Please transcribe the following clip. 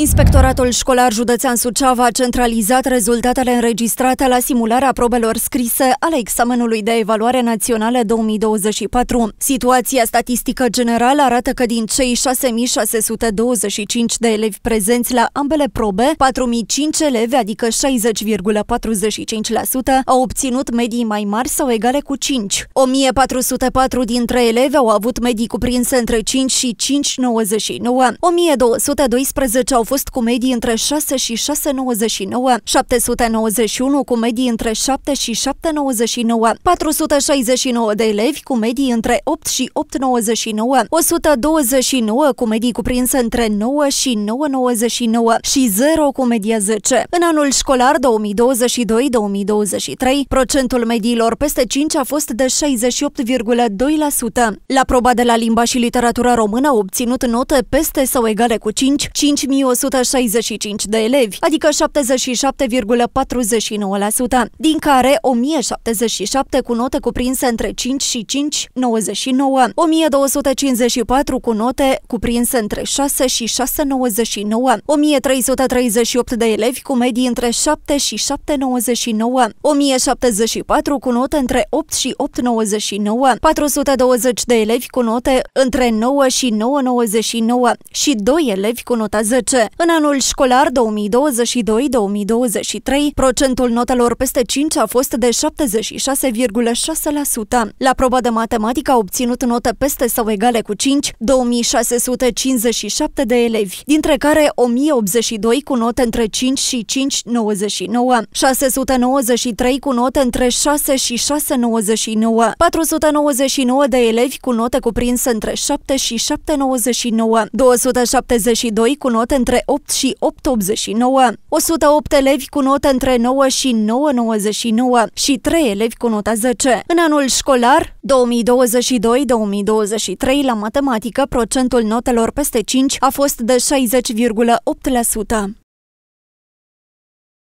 Inspectoratul școlar județean Suceava a centralizat rezultatele înregistrate la simularea probelor scrise ale examenului de evaluare națională 2024. Situația statistică generală arată că din cei 6625 de elevi prezenți la ambele probe, 4005 elevi, adică 60,45%, au obținut medii mai mari sau egale cu 5. 1404 dintre elevi au avut medii cuprinse între 5 și 5,99. 1212 au fost cu medii între 6 și 6,99, 791 cu medii între 7 și 7,99, 469 de elevi cu medii între 8 și 8,99, 129 cu medii cuprinse între 9 și 9,99 și 0 cu media 10. În anul școlar 2022-2023, procentul mediilor peste 5 a fost de 68,2%. La proba de la limba și literatura română au obținut note peste sau egale cu 5, 5100 165 de elevi, adică 77,49%, din care 1077 cu note cuprinse între 5 și 5,99, 1254 cu note cuprinse între 6 și 6,99, 1338 de elevi cu medii între 7 și 7,99, 1074 cu note între 8 și 8,99, 420 de elevi cu note între 9 și 9,99 și 2 elevi cu nota 10. În anul școlar 2022-2023, procentul notelor peste 5 a fost de 76,6%. La proba de matematică a obținut note peste sau egale cu 5 2657 de elevi, dintre care 1082 cu note între 5 și 5,99, 693 cu note între 6 și 6,99, 499 de elevi cu note cuprinse între 7 și 7,99, 272 cu note între 8 și 8,89, 108 elevi cu notă între 9 și 9,99 și 3 elevi cu nota 10. În anul școlar 2022-2023, la matematică, procentul notelor peste 5 a fost de 60,8%.